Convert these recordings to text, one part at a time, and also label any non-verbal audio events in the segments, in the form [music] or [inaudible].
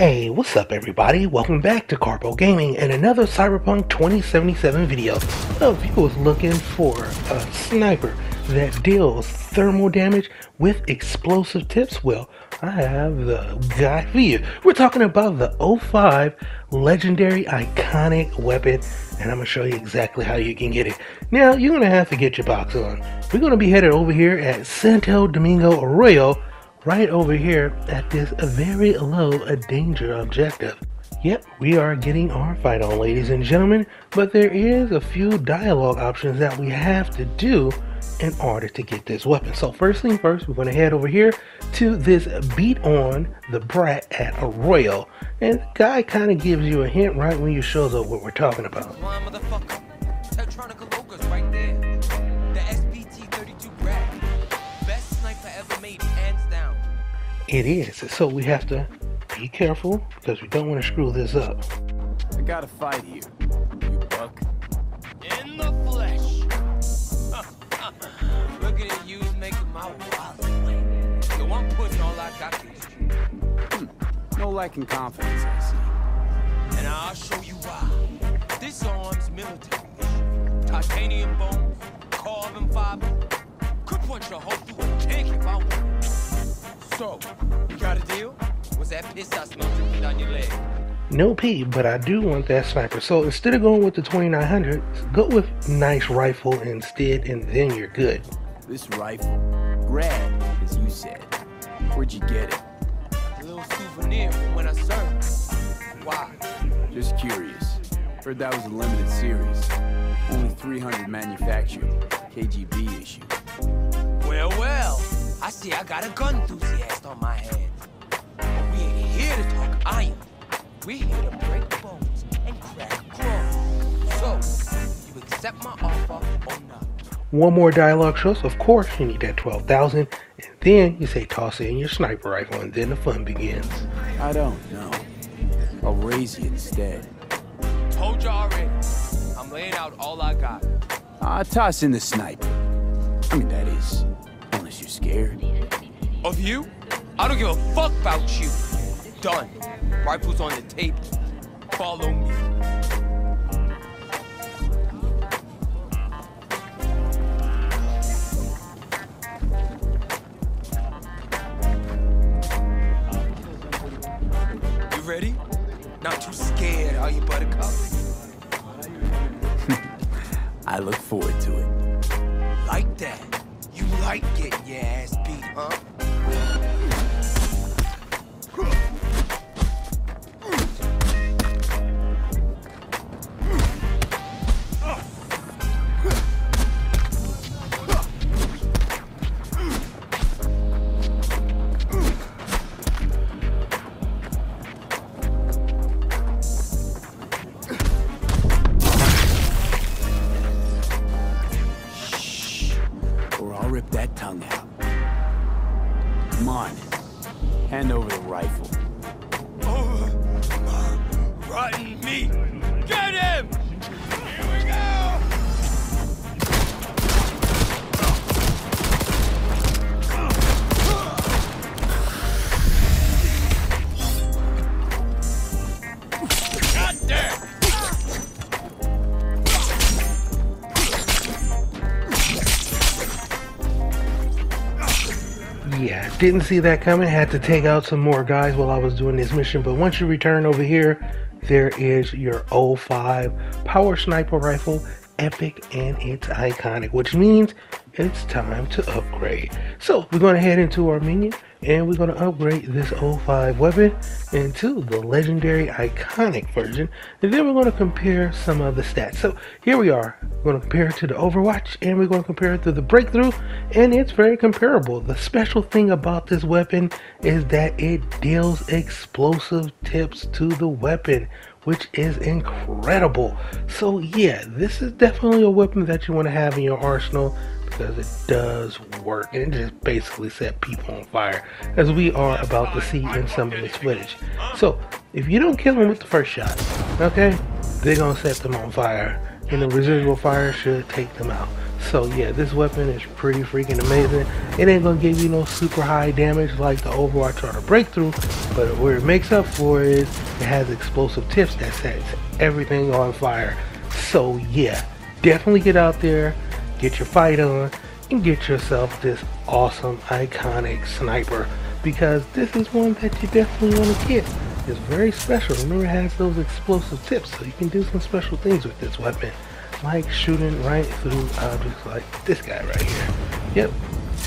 Hey, what's up everybody? Welcome back to Karpo Gaming and another Cyberpunk 2077 video. Well, if you was looking for a sniper that deals thermal damage with explosive tips, well, I have the guy for you. We're talking about the 05 legendary iconic weapon and I'm going to show you exactly how you can get it. Now, you're going to have to get your box on. We're going to be headed over here at Santo Domingo Arroyo right over here at this very low danger objective. Yep, we are getting our fight on, ladies and gentlemen, but there is a few dialogue options that we have to do in order to get this weapon. So first thing first, we're going to head over here to this beat on the brat at Arroyo. And the guy kind of gives you a hint right when you shows up what we're talking about. It is. So we have to be careful because we don't want to screw this up. I gotta fight here, you buck. In the flesh. [laughs] Looking at you making my wallet. So I'm putting all I got against you. Hmm. No lacking confidence, I see. And I'll show you why. This arm's military. Titanium bones, carbon fiber. Could punch a hole through a tank if I wanted. So, you got a deal? Was that piss I smelled dripping down your leg? No P, but I do want that sniper. So instead of going with the 2900, go with nice rifle instead, and then you're good. This rifle, grad, as you said. Where'd you get it? A little souvenir from when I served. Why? Just curious. Heard that was a limited series. Only 300 manufactured. KGB issue. Well, well. I see I got a gun enthusiast on my hands. But we ain't here to talk iron. We're here to break bones and crack claws. So, you accept my offer or not? One more dialogue shows, of course, you need that 12,000, and then you say toss in your sniper rifle, and then the fun begins. I don't know. I'll raise you instead. Told you already. I'm laying out all I got. Ah, toss in the sniper. I mean, that is, unless you're scared. Of you? I don't give a fuck about you. Done. Rifle's on the table. Follow me. You ready? Not too scared, are you, Buttercup? [laughs] I look forward to it. Like that. Like getting your ass beat, huh? I'll rip that tongue out. Come on. Hand over the rifle. My rotten meat. Didn't see that coming. Had to take out some more guys while I was doing this mission. But once you return over here, there is your 05 Power Sniper Rifle, epic and it's iconic, which means it's time to upgrade. So we're going to head into our menu and we're going to upgrade this 05 weapon into the legendary iconic version. And then we're going to compare some of the stats. So here we are. We're going to compare it to the Overwatch and we're going to compare it to the Breakthrough. And it's very comparable. The special thing about this weapon is that it deals explosive tips to the weapon which is incredible. So yeah, this is definitely a weapon that you want to have in your arsenal because it does work and it just basically set people on fire as we are about to see in some of this footage. So if you don't kill them with the first shot, okay, they're gonna set them on fire and the residual fire should take them out. So yeah, this weapon is pretty freaking amazing. It ain't gonna give you no super high damage like the Overwatch or the Breakthrough, but where it makes up for is it has explosive tips that sets everything on fire. So yeah, definitely get out there, get your fight on, and get yourself this awesome iconic sniper because this is one that you definitely want to get. It's very special. Remember, it has those explosive tips, so you can do some special things with this weapon, like shooting right through objects like this guy right here. Yep,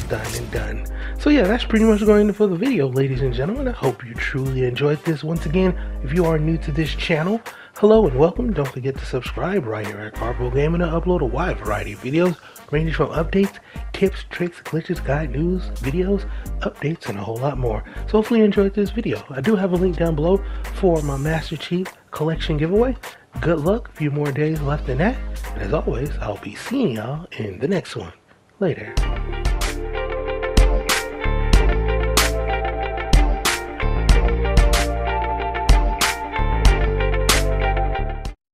done and done. So yeah, that's pretty much going for the video, ladies and gentlemen. I hope you truly enjoyed this. Once again, if you are new to this channel, hello and welcome. Don't forget to subscribe right here at Karpo Gaming to upload a wide variety of videos ranging from updates, tips, tricks, glitches, guide news, videos, updates, and a whole lot more. So hopefully you enjoyed this video. I do have a link down below for my Master Chief collection giveaway. Good luck, a few more days left in that. And as always, I'll be seeing y'all in the next one. Later.